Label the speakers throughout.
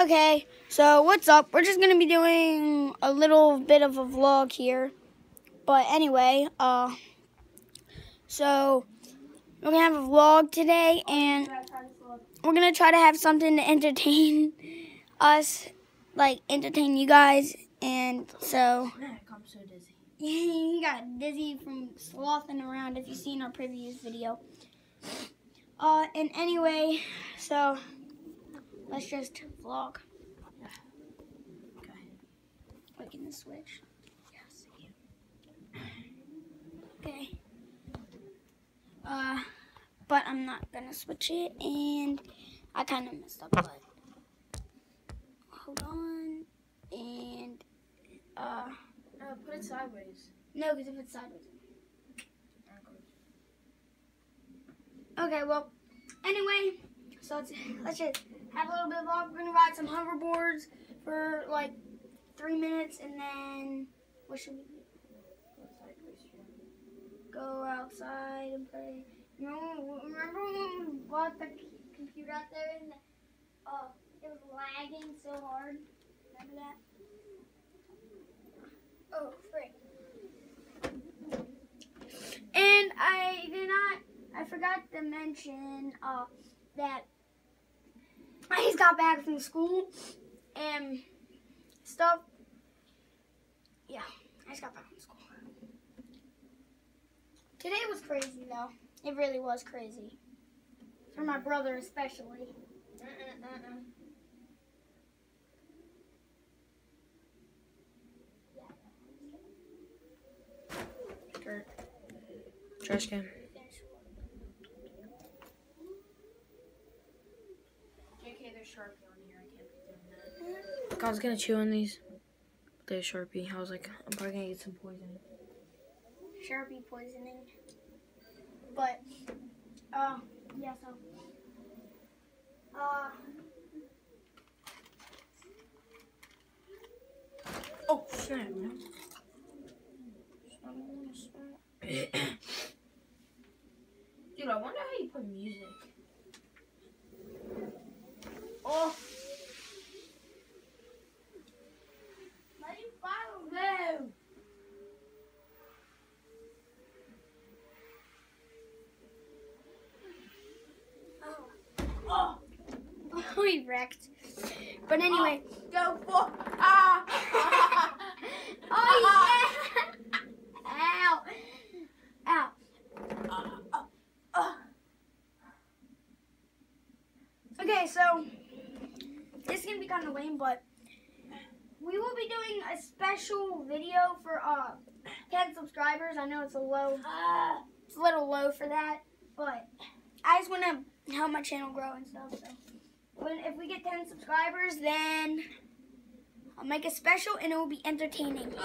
Speaker 1: Okay, so what's up? We're just gonna be doing a little bit of a vlog here. But anyway, uh, so we're gonna have a vlog today, and we're gonna try to have something to entertain us, like entertain you guys. And so,
Speaker 2: I'm so dizzy.
Speaker 1: he got dizzy from slothing around. If you've seen our previous video. Uh, and anyway, so let's just vlog.
Speaker 2: Okay.
Speaker 1: Clicking the switch. Yes. Okay. Uh, but I'm not gonna switch it, and I kind of messed up. But hold on, and uh,
Speaker 2: No, put it sideways.
Speaker 1: no, because if it's sideways. Okay, well, anyway, so let's let's just have a little bit of vlog. We're gonna ride some hoverboards for like three minutes, and then what should we do? Go outside and play. Remember, remember when we bought the computer out there and uh, it was lagging so hard? Remember that? Oh, frick. And I did not, I forgot to mention uh, that I just got back from school and stuff. Yeah, I just got back from school. Today was crazy though. It really was crazy. For my brother especially.
Speaker 2: Skirt. Trash can. There's Sharpie on here. I can't be doing that. I was gonna chew on these. But there's Sharpie. I was like, I'm probably gonna get some poison.
Speaker 1: Sharpie poisoning. But, uh, yeah, so. Uh,
Speaker 2: Oh, snap, man. Dude, I wonder how you put music.
Speaker 1: oh. Let him follow me. Oh. Oh. we wrecked. But anyway.
Speaker 2: Go for ah!
Speaker 1: Oh, yeah. Ow. Ow. Okay, so this is gonna be kind of lame, but we will be doing a special video for uh 10 subscribers. I know it's a low, it's a little low for that, but I just want to help my channel grow and stuff. So when if we get 10 subscribers, then I'll make a special and it will be entertaining.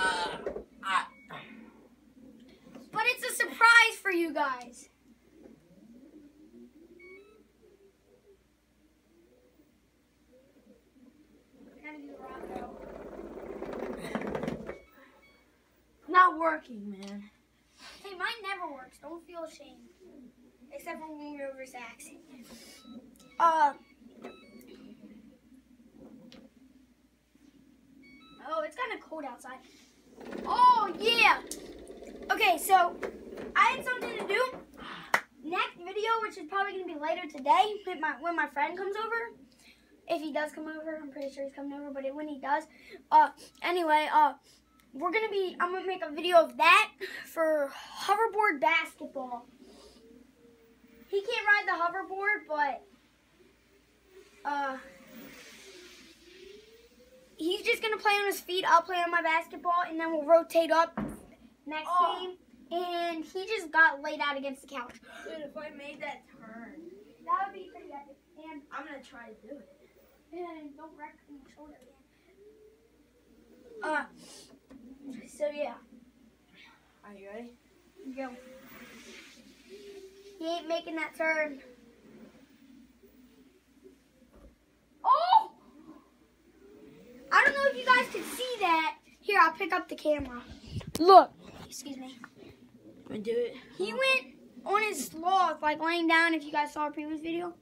Speaker 1: But it's a surprise for you guys.
Speaker 2: Not working, man.
Speaker 1: Hey, mine never works. Don't feel ashamed. Except for when we're over Saxon. Uh. Oh, it's kind of cold outside. Oh, yeah. Okay, so I had something to do. Next video, which is probably going to be later today, when my, when my friend comes over. If he does come over, I'm pretty sure he's coming over, but when he does, uh, anyway, uh, we're gonna be I'm gonna make a video of that for hoverboard basketball. He can't ride the hoverboard, but uh he's just gonna play on his feet, I'll play on my basketball, and then we'll rotate up next
Speaker 2: Oh.
Speaker 1: game. And he just got laid out against the couch.
Speaker 2: Dude, if I made that turn,
Speaker 1: That would be pretty epic. And,
Speaker 2: I'm gonna try to do it.
Speaker 1: and don't wreck my shoulder again. Uh so yeah.
Speaker 2: Are you ready?
Speaker 1: Go. He ain't making that turn. Oh! I don't know if you guys can see that. Here, I'll pick up the camera. Look. Excuse me.
Speaker 2: I do it.
Speaker 1: He went on his sloth, like laying down, if you guys saw our previous video.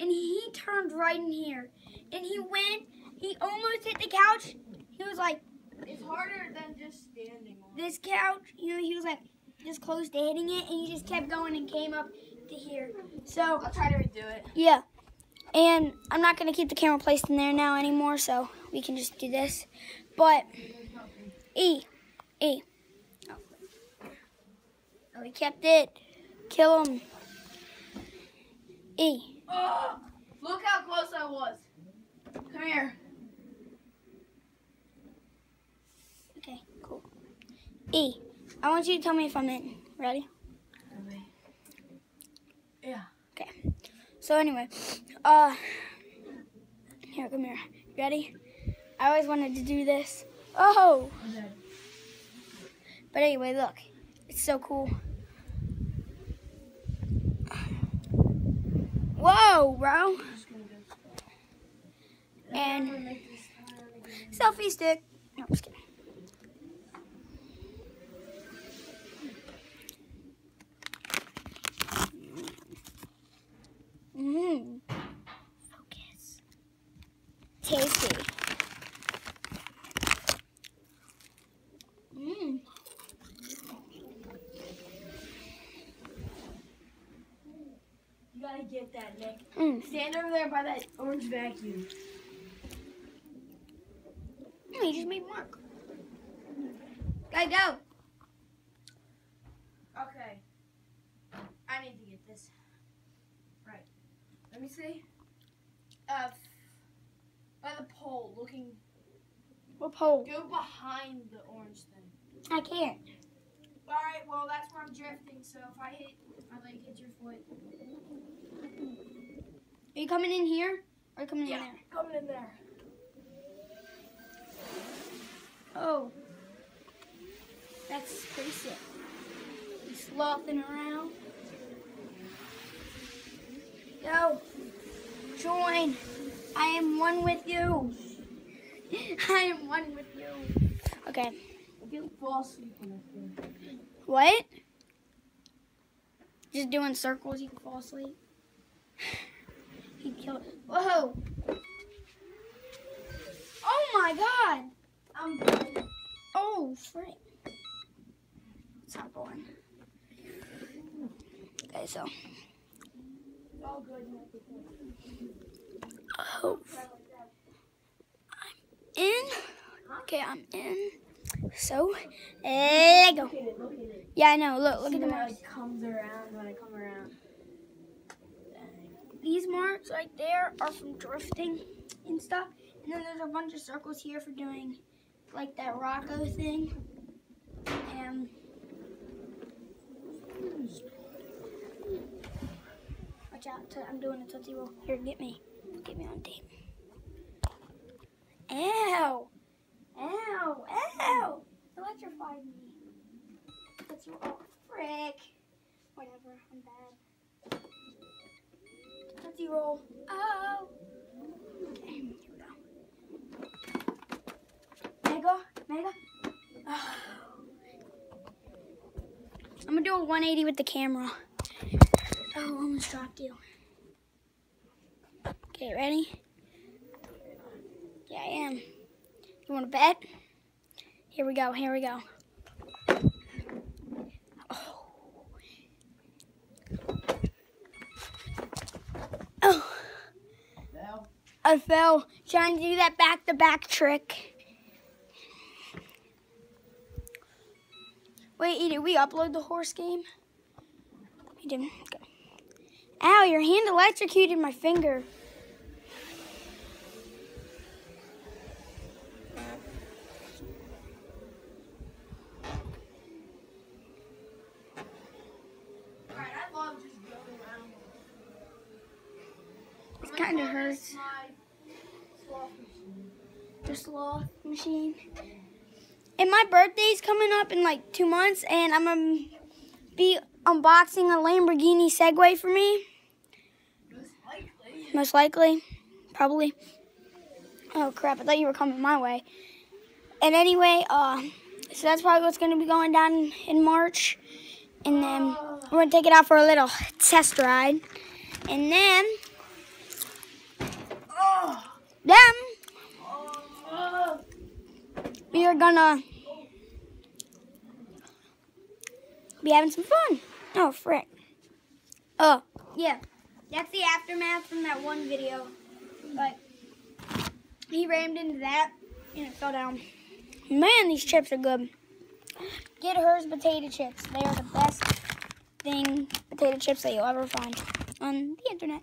Speaker 1: And he turned right in here. And he went he almost hit the couch. He was like
Speaker 2: It's harder than just standing on.
Speaker 1: this couch. You know, he was like just close to hitting it, and he just kept going and came up to here. So
Speaker 2: I'll try to redo it.
Speaker 1: yeah, and I'm not gonna keep the camera placed in there now anymore, so we can just do this. But E, E. Oh, he kept it. Kill him. E.
Speaker 2: Oh, look how close I was. Come here.
Speaker 1: Okay, cool. E. I want you to tell me if I'm in. Ready?
Speaker 2: Yeah.
Speaker 1: Okay. So anyway, uh, here, come here. Ready? I always wanted to do this. Oh! But anyway, look. It's so cool. Whoa, bro. And selfie stick. No, I'm just kidding. Mmm. Focus. Tasty. Mmm.
Speaker 2: You gotta get that, Nick.
Speaker 1: Mm.
Speaker 2: Stand over there by that orange vacuum.
Speaker 1: Mm, You just made mark. Gotta go.
Speaker 2: Okay. I need to get this. Right. Let me see. Uh, by the pole, looking.
Speaker 1: What pole?
Speaker 2: Go behind the orange thing.
Speaker 1: I can't.
Speaker 2: All right. Well, that's where I'm drifting. So if I hit, my leg hits your foot.
Speaker 1: Are you coming in here? Or are you coming
Speaker 2: Yeah.
Speaker 1: in there?
Speaker 2: Coming in there.
Speaker 1: Oh. That's pretty sick. He's sloughing around. Yo. Join. I am one with you. I am one with you. Okay.
Speaker 2: Can fall asleep on this thing.
Speaker 1: What? Just doing circles, you can fall asleep. He killed. Whoa! Oh my god!
Speaker 2: I'm.
Speaker 1: Oh, frick. It's not going. Okay, so.
Speaker 2: All good.
Speaker 1: Oh. I'm in. Okay, I'm in. So, Lego.
Speaker 2: Look at it. Look at it.
Speaker 1: Yeah, I know. Look, look
Speaker 2: See
Speaker 1: at the
Speaker 2: it comes around when I come around.
Speaker 1: These marks right there are from drifting and stuff. And then there's a bunch of circles here for doing like that Rocco thing. And watch out, I'm doing a Tootsie Roll. Here, get me. Get me on tape. Ow! Ow! Ow! Electrified me. Oh, frick. Whatever, I'm bad. Tootsie Roll. Oh! Okay, here we go. Mega, mega. Oh. I'm gonna do a 180 with the camera. Oh, almost dropped you. Okay, ready? Yeah, I am. You wanna bet? Here we go, here we go. Oh. Oh.
Speaker 2: Well,
Speaker 1: I fell trying to do that back to back trick. Wait, did we upload the horse game? We didn't. Ow, your hand electrocuted my finger. It kind of hurts.
Speaker 2: this my sloth machine.
Speaker 1: The sloth machine. And my birthday's coming up in like two months, and I'm gonna be unboxing a Lamborghini Segway for me.
Speaker 2: Most likely.
Speaker 1: Most likely. Probably. Oh crap, I thought you were coming my way. And anyway, uh so that's probably what's gonna be going down in March. And then we're gonna take it out for a little test ride. And then
Speaker 2: Oh,
Speaker 1: then
Speaker 2: oh.
Speaker 1: we are gonna be having some fun. Oh, frick. Oh, yeah. That's the aftermath from that one video. But he rammed into that and it fell down. Man, these chips are good. Get Herr's potato chips. They are the best thing potato chips that you'll ever find on the internet.